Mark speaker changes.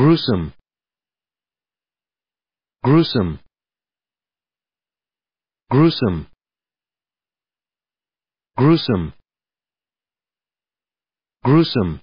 Speaker 1: gruesome. Gruesome. Gruesome. Gruesome. Gruesome.